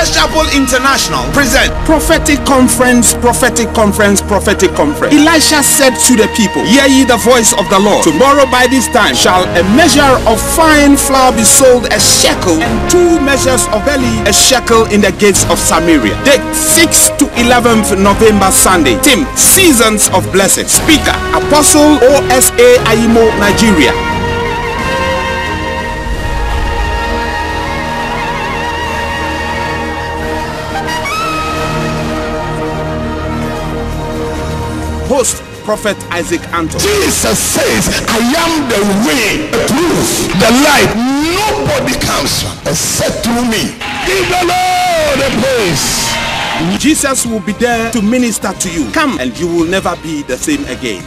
International present prophetic conference, prophetic conference, prophetic conference. Elisha said to the people, Hear ye the voice of the Lord. Tomorrow by this time shall a measure of fine flour be sold a shekel, and two measures of barley a shekel in the gates of Samaria. Date 6th to 11th November Sunday. Team Seasons of Blessing. Speaker Apostle OSA Ayiemo Nigeria. Host Prophet Isaac Anto. Jesus says, I am the way, the truth, the life. Nobody comes except through me. Give the Lord a praise. Jesus will be there to minister to you. Come and you will never be the same again.